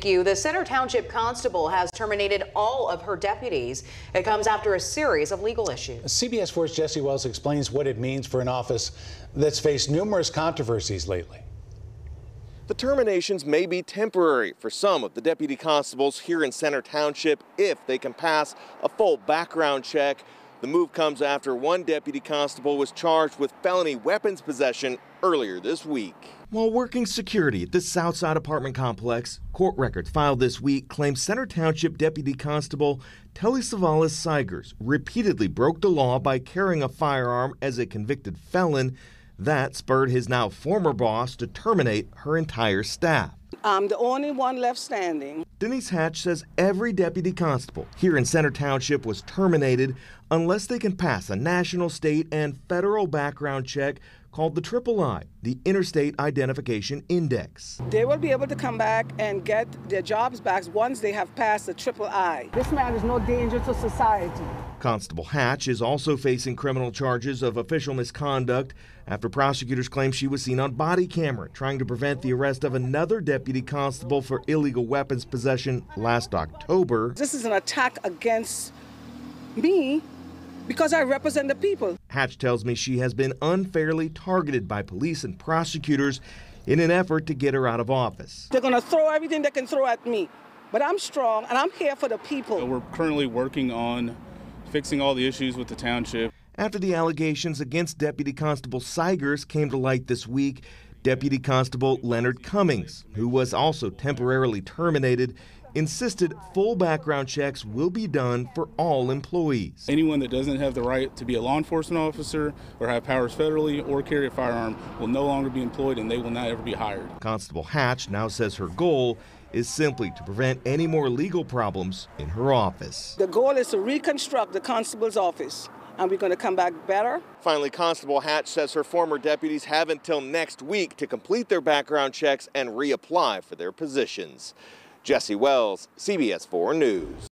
Thank you. The Center Township Constable has terminated all of her deputies. It comes after a series of legal issues. CBS 4's Jesse Wells explains what it means for an office that's faced numerous controversies lately. The terminations may be temporary for some of the deputy constables here in Center Township if they can pass a full background check. The move comes after one deputy constable was charged with felony weapons possession earlier this week. While working security at the Southside apartment complex, court records filed this week claim Center Township Deputy Constable Telly Savalas Sigers repeatedly broke the law by carrying a firearm as a convicted felon. That spurred his now former boss to terminate her entire staff. I'm the only one left standing. Denise Hatch says every deputy constable here in Center Township was terminated unless they can pass a national, state, and federal background check called the Triple I, the Interstate Identification Index. They will be able to come back and get their jobs back once they have passed the Triple I. This man is no danger to society. Constable Hatch is also facing criminal charges of official misconduct after prosecutors claim she was seen on body camera trying to prevent the arrest of another deputy constable for illegal weapons possession last October. This is an attack against me because I represent the people. Hatch tells me she has been unfairly targeted by police and prosecutors in an effort to get her out of office. They're going to throw everything they can throw at me, but I'm strong and I'm here for the people. We're currently working on fixing all the issues with the township. After the allegations against Deputy Constable Sigers came to light this week, Deputy Constable Leonard Cummings, who was also temporarily terminated, insisted full background checks will be done for all employees. Anyone that doesn't have the right to be a law enforcement officer or have powers federally or carry a firearm will no longer be employed and they will not ever be hired. Constable Hatch now says her goal is simply to prevent any more legal problems in her office. The goal is to reconstruct the constable's office and we're going to come back better. Finally, Constable Hatch says her former deputies have until next week to complete their background checks and reapply for their positions. Jesse Wells, CBS 4 News.